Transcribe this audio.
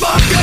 motherfucker.